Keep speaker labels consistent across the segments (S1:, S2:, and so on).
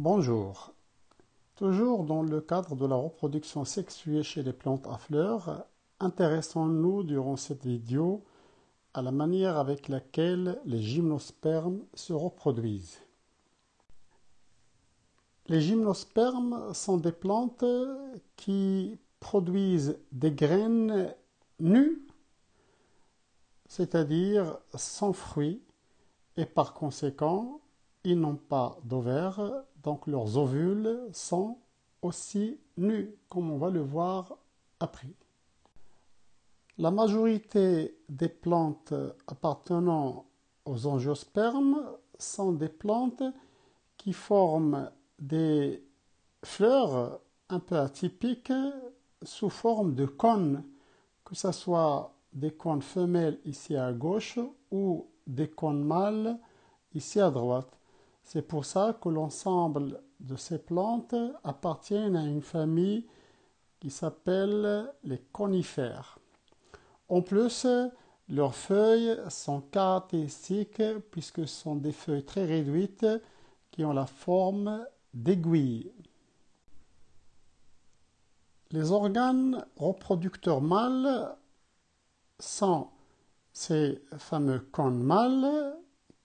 S1: Bonjour. Toujours dans le cadre de la reproduction sexuée chez les plantes à fleurs, intéressons-nous durant cette vidéo à la manière avec laquelle les gymnospermes se reproduisent. Les gymnospermes sont des plantes qui produisent des graines nues, c'est-à-dire sans fruits, et par conséquent, ils n'ont pas d'ovaires, donc leurs ovules sont aussi nus, comme on va le voir après. La majorité des plantes appartenant aux angiospermes sont des plantes qui forment des fleurs un peu atypiques sous forme de cônes, que ce soit des cônes femelles ici à gauche ou des cônes mâles ici à droite. C'est pour ça que l'ensemble de ces plantes appartiennent à une famille qui s'appelle les conifères. En plus, leurs feuilles sont caractéristiques puisque ce sont des feuilles très réduites qui ont la forme d'aiguilles. Les organes reproducteurs mâles sont ces fameux cônes mâles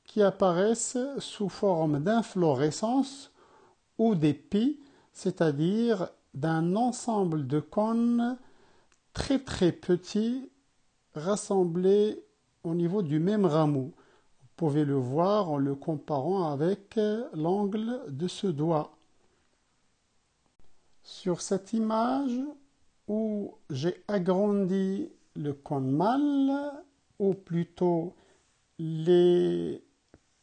S1: qui apparaissent sous forme d'inflorescence ou d'épis, c'est-à-dire d'un ensemble de cônes très très petits rassemblés au niveau du même rameau. Vous pouvez le voir en le comparant avec l'angle de ce doigt. Sur cette image où j'ai agrandi le cône mâle, ou plutôt les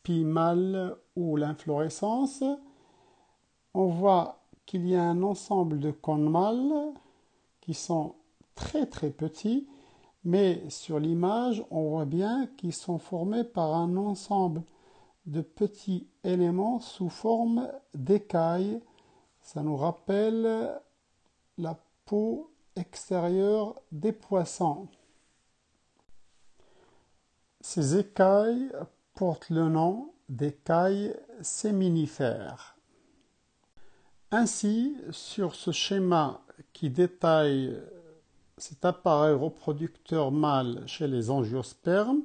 S1: mâle ou l'inflorescence, on voit qu'il y a un ensemble de cônes mâles qui sont très très petits, mais sur l'image, on voit bien qu'ils sont formés par un ensemble de petits éléments sous forme d'écailles. Ça nous rappelle la peau extérieure des poissons. Ces écailles le nom d'écailles séminifères. Ainsi, sur ce schéma qui détaille cet appareil reproducteur mâle chez les angiospermes,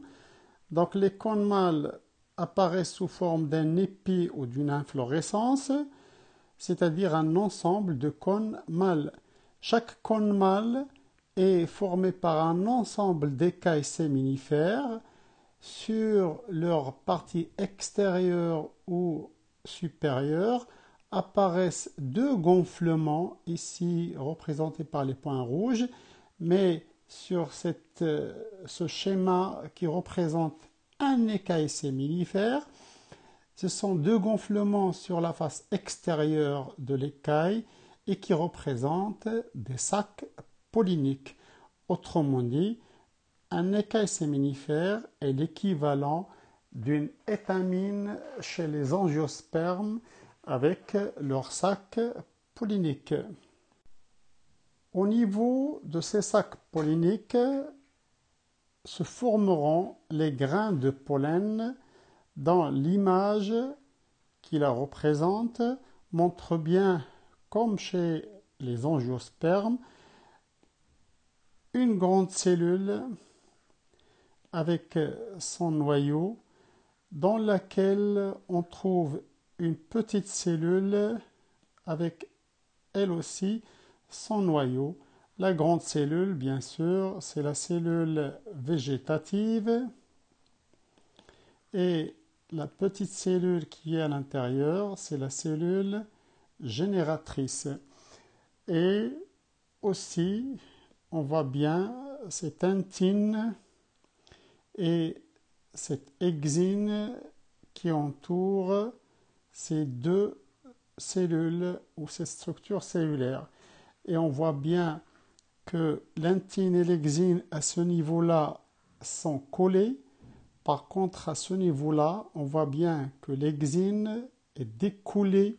S1: donc les cônes mâles apparaissent sous forme d'un épi ou d'une inflorescence, c'est-à-dire un ensemble de cônes mâles. Chaque cône mâle est formé par un ensemble d'écailles séminifères sur leur partie extérieure ou supérieure apparaissent deux gonflements, ici représentés par les points rouges, mais sur euh, ce schéma qui représente un écaille séminifère, ce sont deux gonflements sur la face extérieure de l'écaille et qui représentent des sacs polliniques. Autrement dit, un écaille séminifère est l'équivalent d'une étamine chez les angiospermes avec leur sac pollinique. Au niveau de ces sacs polliniques se formeront les grains de pollen dans l'image qui la représente montre bien, comme chez les angiospermes, une grande cellule avec son noyau dans laquelle on trouve une petite cellule avec elle aussi son noyau. La grande cellule, bien sûr, c'est la cellule végétative et la petite cellule qui est à l'intérieur, c'est la cellule génératrice. Et aussi, on voit bien cette intine et cette exine qui entoure ces deux cellules ou ces structures cellulaires. Et on voit bien que l'intine et l'exine à ce niveau-là sont collés. Par contre, à ce niveau-là, on voit bien que l'exine est découlée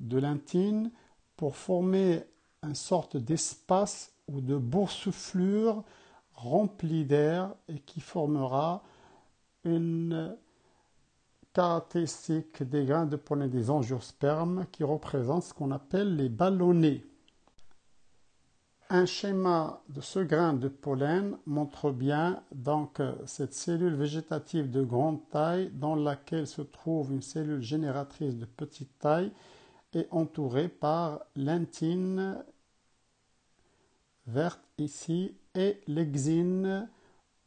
S1: de l'intine pour former une sorte d'espace ou de boursouflure rempli d'air et qui formera une caractéristique des grains de pollen des angiospermes qui représentent ce qu'on appelle les ballonnets. Un schéma de ce grain de pollen montre bien donc cette cellule végétative de grande taille dans laquelle se trouve une cellule génératrice de petite taille et entourée par l'intine verte ici et l'exine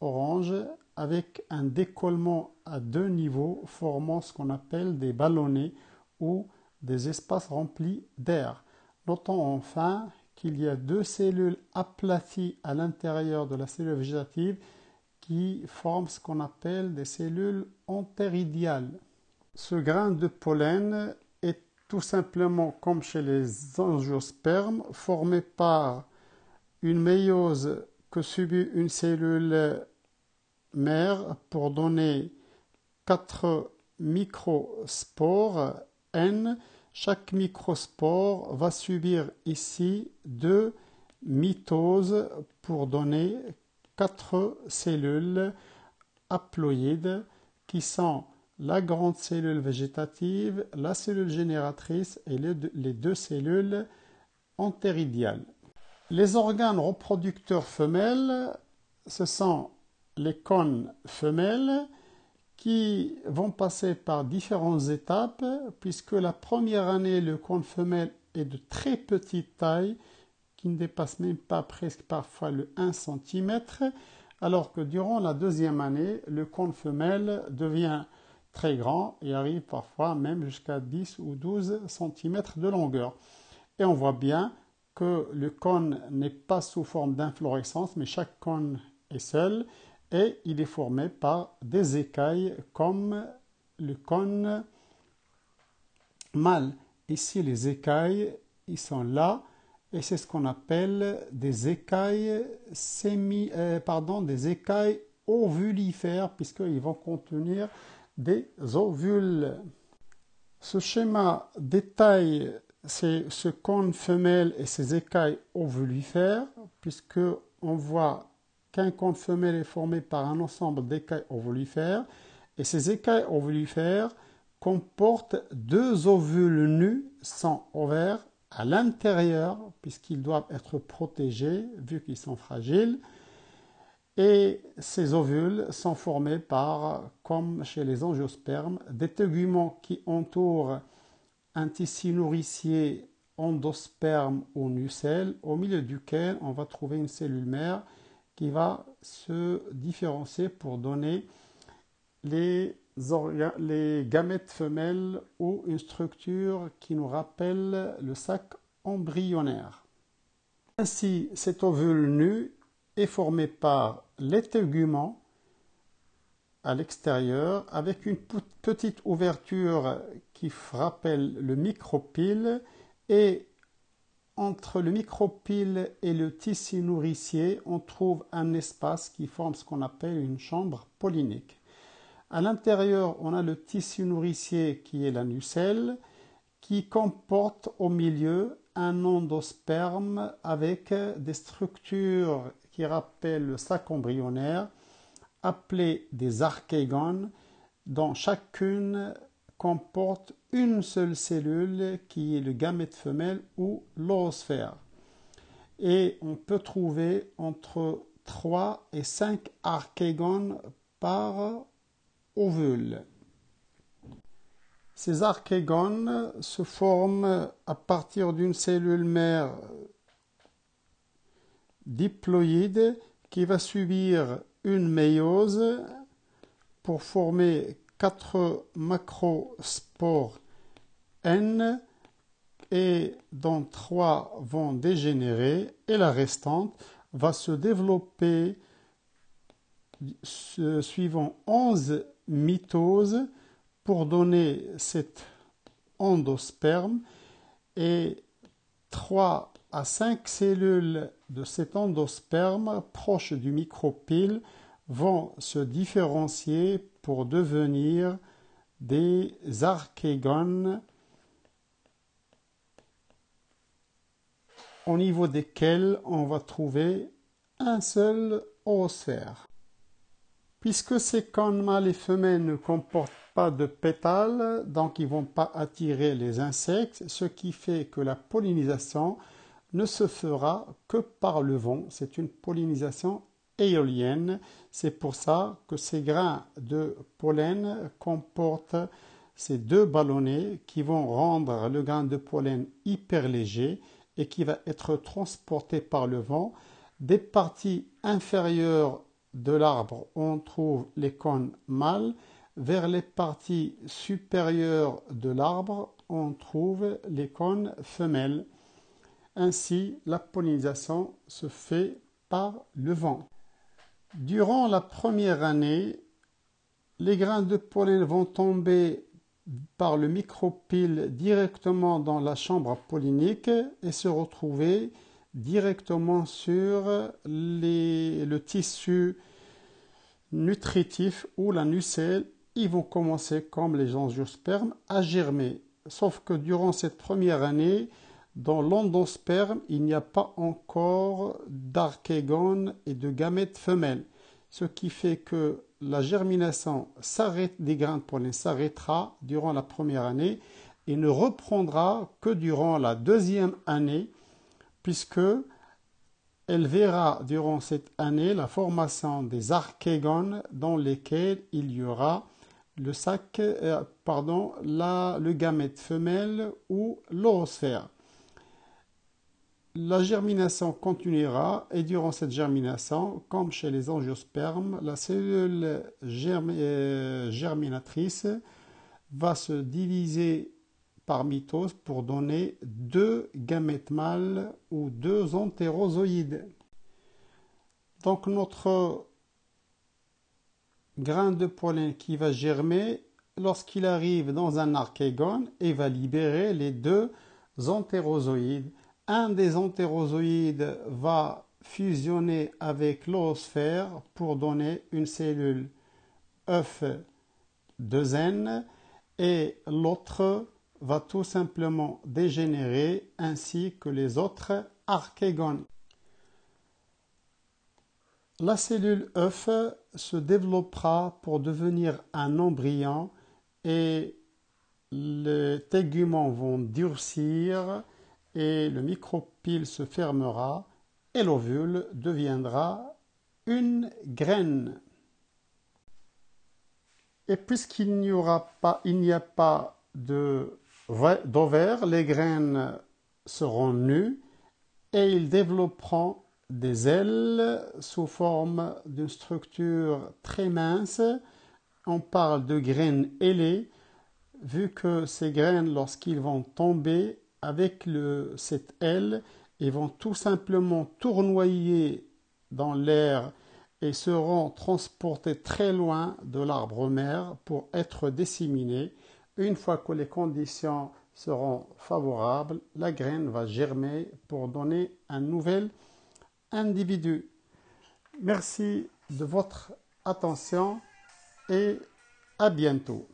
S1: orange avec un décollement à deux niveaux formant ce qu'on appelle des ballonnets ou des espaces remplis d'air. Notons enfin qu'il y a deux cellules aplaties à l'intérieur de la cellule végétative qui forment ce qu'on appelle des cellules antéridiales. Ce grain de pollen est tout simplement comme chez les angiospermes formé par une méiose que subit une cellule mère pour donner quatre microspores N. Chaque microspore va subir ici deux mitoses pour donner quatre cellules haploïdes qui sont la grande cellule végétative, la cellule génératrice et les deux cellules antéridiales. Les organes reproducteurs femelles, ce sont les cônes femelles qui vont passer par différentes étapes, puisque la première année, le cône femelle est de très petite taille, qui ne dépasse même pas presque parfois le 1 cm, alors que durant la deuxième année, le cône femelle devient très grand et arrive parfois même jusqu'à 10 ou 12 cm de longueur. Et on voit bien que le cône n'est pas sous forme d'inflorescence, mais chaque cône est seul et il est formé par des écailles comme le cône mâle. Ici, les écailles, ils sont là et c'est ce qu'on appelle des écailles semi, euh, pardon, des écailles ovulifères puisqu'ils vont contenir des ovules. Ce schéma détaille ce cône femelle et ses écailles ovulifères puisque on voit qu'un cône femelle est formé par un ensemble d'écailles ovulifères et ces écailles ovulifères comportent deux ovules nus sans ovaires à l'intérieur puisqu'ils doivent être protégés vu qu'ils sont fragiles et ces ovules sont formés par, comme chez les angiospermes, des teguments qui entourent un tissu nourricier endosperme ou nucelle au milieu duquel on va trouver une cellule mère qui va se différencier pour donner les, gamètes femelles ou une structure qui nous rappelle le sac embryonnaire. Ainsi, cet ovule nu est formé par l'étégument à l'extérieur avec une petite ouverture qui rappelle le micropyle et entre le micropyle et le tissu nourricier, on trouve un espace qui forme ce qu'on appelle une chambre pollinique. À l'intérieur, on a le tissu nourricier qui est la nucelle, qui comporte au milieu un endosperme avec des structures qui rappellent le sac embryonnaire, appelées des archégones, dont chacune comporte une seule cellule qui est le gamète femelle ou l'oosphère. Et on peut trouver entre 3 et 5 archégones par ovule. Ces archégones se forment à partir d'une cellule mère diploïde qui va subir une méiose pour former quatre macrospores N et dont trois vont dégénérer et la restante va se développer suivant 11 mitoses pour donner cet endosperme et 3 à 5 cellules de cet endosperme proches du micropyle vont se différencier pour devenir des archégones au niveau desquels on va trouver un seul oosphère. Puisque ces cônes mâles et femelles ne comportent pas de pétales, donc ils ne vont pas attirer les insectes, ce qui fait que la pollinisation ne se fera que par le vent. C'est une pollinisation éolienne. C'est pour ça que ces grains de pollen comportent ces deux ballonnets qui vont rendre le grain de pollen hyper léger et qui va être transporté par le vent. Des parties inférieures de l'arbre, on trouve les cônes mâles. Vers les parties supérieures de l'arbre, on trouve les cônes femelles. Ainsi, la pollinisation se fait par le vent. Durant la première année, les grains de pollen vont tomber par le micropile directement dans la chambre pollinique et se retrouver directement sur le tissu nutritif ou la nucelle. Ils vont commencer, comme les angiospermes, à germer. Sauf que durant cette première année, dans l'endosperme, il n'y a pas encore d'archégone et de gamètes femelles, ce qui fait que la germination des grains de pollen s'arrêtera durant la première année et ne reprendra que durant la deuxième année, puisque elle verra durant cette année la formation des archégones dans lesquels il y aura le sac, euh, pardon, la, le gamète femelle ou l'orosphère la germination continuera et durant cette germination, comme chez les angiospermes, la cellule euh, germinatrice va se diviser par mitose pour donner deux gamètes mâles ou deux entérozoïdes. Donc notre grain de pollen qui va germer, lorsqu'il arrive dans un archégone, et va libérer les deux entérozoïdes un des entérozoïdes va fusionner avec l'oosphère pour donner une cellule œuf 2N et l'autre va tout simplement dégénérer ainsi que les autres archégones. La cellule œuf se développera pour devenir un embryon et les téguments vont durcir et le micropyle se fermera et l'ovule deviendra une graine. Et puisqu'il n'y aura pas, il n'y a pas d'ovaire, les graines seront nues et ils développeront des ailes sous forme d'une structure très mince. On parle de graines ailées, vu que ces graines, lorsqu'ils vont tomber, avec cette aile et vont tout simplement tournoyer dans l'air et seront transportés très loin de l'arbre mère pour être disséminés. Une fois que les conditions seront favorables, la graine va germer pour donner un nouvel individu. Merci de votre attention et à bientôt.